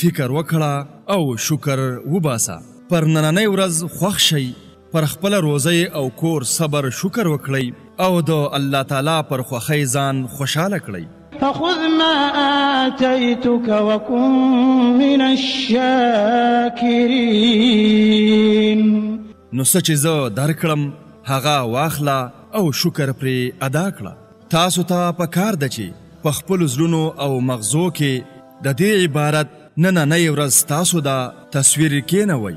فکر وکړه او شکر وباسه پر نننۍ ورځ خوښ شئ پر خپل روزه او کور صبر شکر وکړئ او د الله تعالی پر خوښۍ ځان خوشاله کړئ فخذ ما آتيتك وكن من الشاكرين نو څه چې زه درکړم هغه واخله او شکر پرې ادا کړه تاسو ته په کار ده چې په خپل زړونو او مغزو کې د دې عبارت نننۍ ورځ تاسو دا تصویر کېنوئ